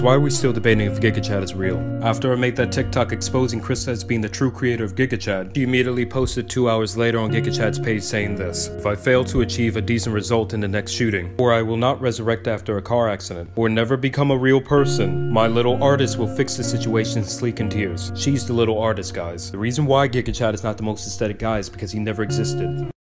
Why are we still debating if GigaChad is real? After I made that TikTok exposing Chris as being the true creator of GigaChad, she immediately posted two hours later on GigaChad's page saying this If I fail to achieve a decent result in the next shooting, or I will not resurrect after a car accident, or never become a real person, my little artist will fix the situation Sleek and Tears. She's the little artist, guys. The reason why GigaChad is not the most aesthetic guy is because he never existed.